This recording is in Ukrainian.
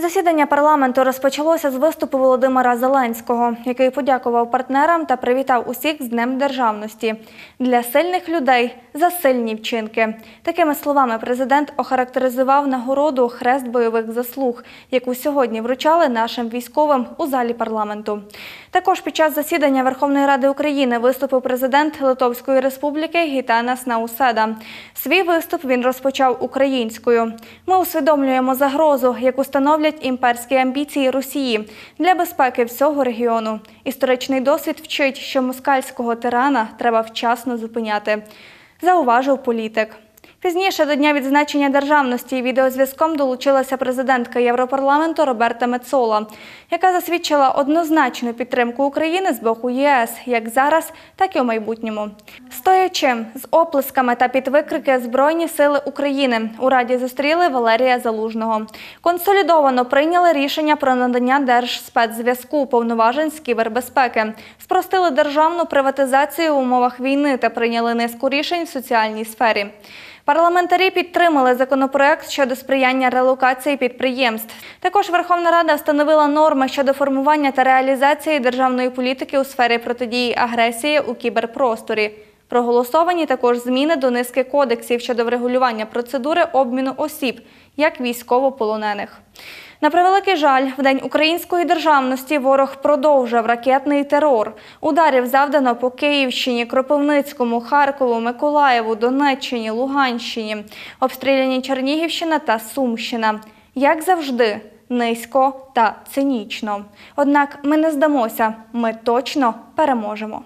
Засідання парламенту розпочалося з виступу Володимира Зеленського, який подякував партнерам та привітав усіх з Днем Державності. Для сильних людей за сильні вчинки. Такими словами президент охарактеризував нагороду Хрест бойових заслуг, яку сьогодні вручали нашим військовим у залі парламенту. Також під час засідання Верховної Ради України виступив президент Литовської Республіки Гітанас Науседа. Свій виступ він розпочав українською. Ми усвідомлюємо загрозу, яку становлять імперські амбіції Росії для безпеки всього регіону. Історичний досвід вчить, що москальського тирана треба вчасно зупиняти, зауважив політик. Пізніше до дня відзначення державності відеозв'язком долучилася президентка Європарламенту Роберта Мецола, яка засвідчила однозначну підтримку України з боку ЄС як зараз, так і у майбутньому. Стоячи з оплесками та під викрики Збройні сили України у раді зустріли Валерія Залужного. Консолідовано прийняли рішення про надання держспецзв'язку повноважень з кібербезпеки, спростили державну приватизацію в умовах війни та прийняли низку рішень в соціальній сфері. Парламентарі підтримали законопроект щодо сприяння релокації підприємств. Також Верховна Рада встановила норми щодо формування та реалізації державної політики у сфері протидії агресії у кіберпросторі. Проголосовані також зміни до низки кодексів щодо врегулювання процедури обміну осіб, як військовополонених. На превеликий жаль, в День української державності ворог продовжив ракетний терор. Ударів завдано по Київщині, Кропивницькому, Харкову, Миколаєву, Донеччині, Луганщині, обстріляні Чернігівщина та Сумщина. Як завжди, низько та цинічно. Однак ми не здамося, ми точно переможемо.